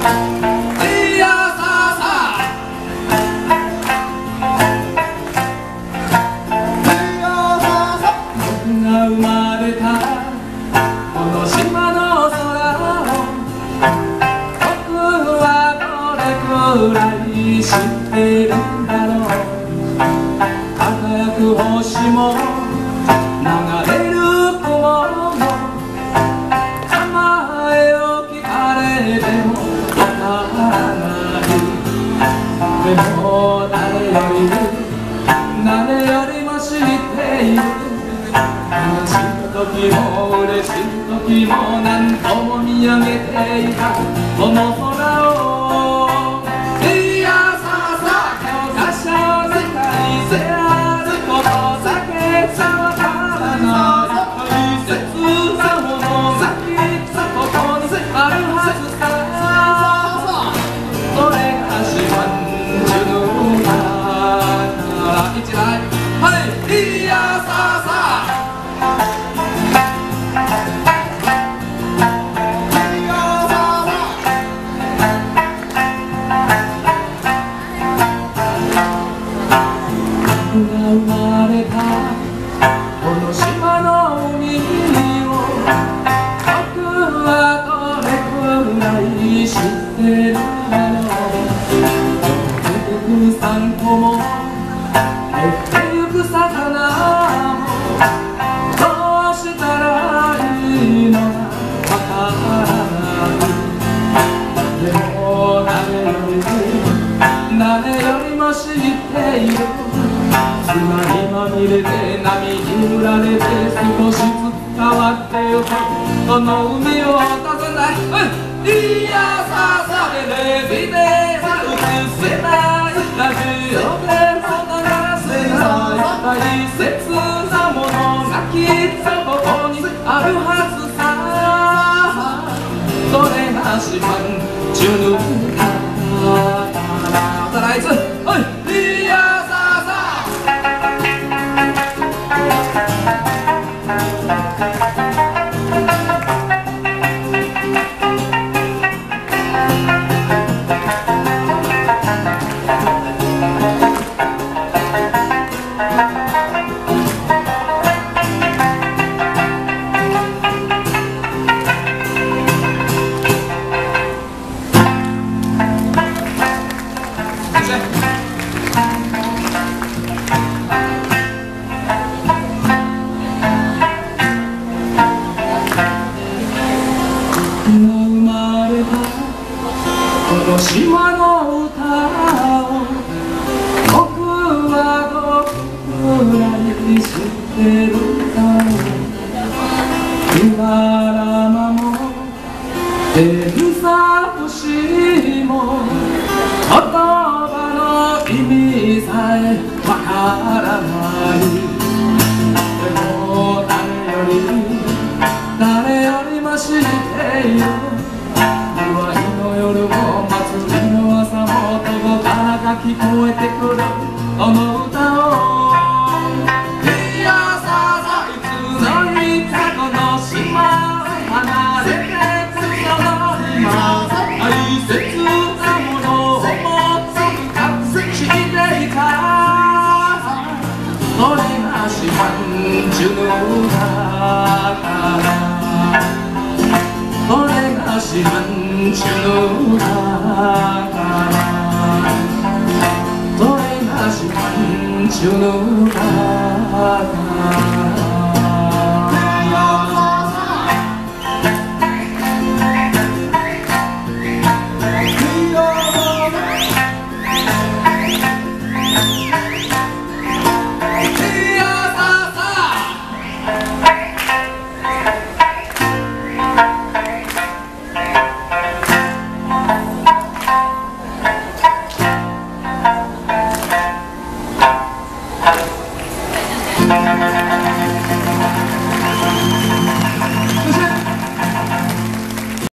いやささ僕が生まれたこの島の空を僕はどれくらい知ってるんだろう輝く星も流より誰よりも知っている。悲しい時も嬉しい時も何度も見上げていた誰より誰よりも知っている砂にまみれて波に揺られて少しずつ変わってゆくこの海を訪ないいやささでレビでは映せないラジオでも流せない大切なものがきっとここにあるはずさそれが四万十島の歌を僕はどこくらい知ってる？さえわからない。でも誰より誰よりも知っている。祝いの夜も祭りの朝もどこからが聞こえてくる。万十のからそれが四万十のからそれが四万十のから Thank you.